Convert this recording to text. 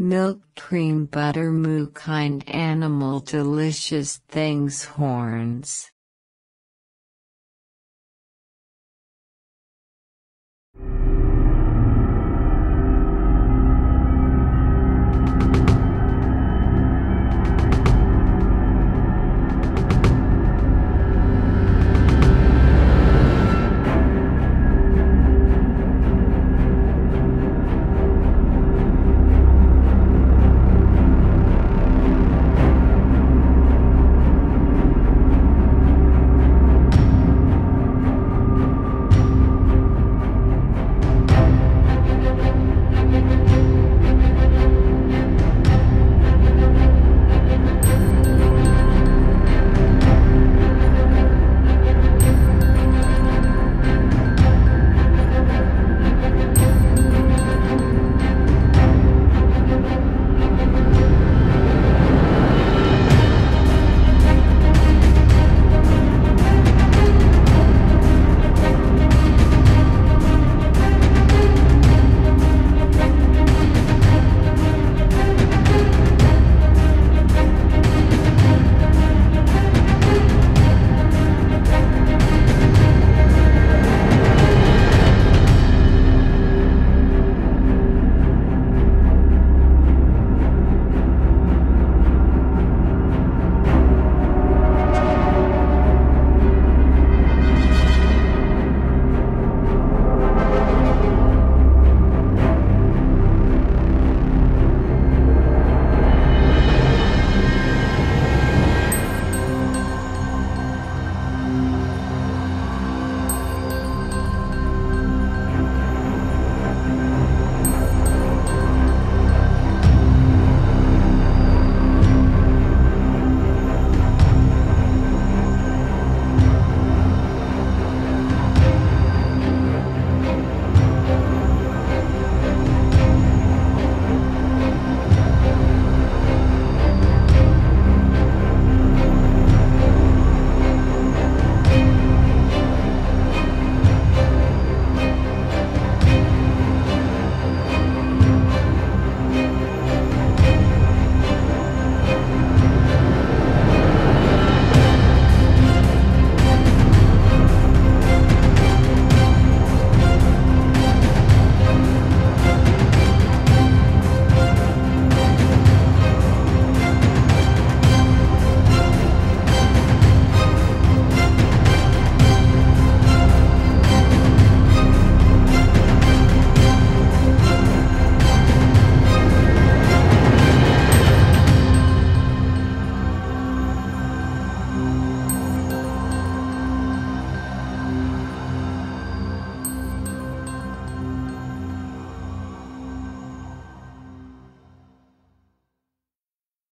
milk cream butter moo kind animal delicious things horns.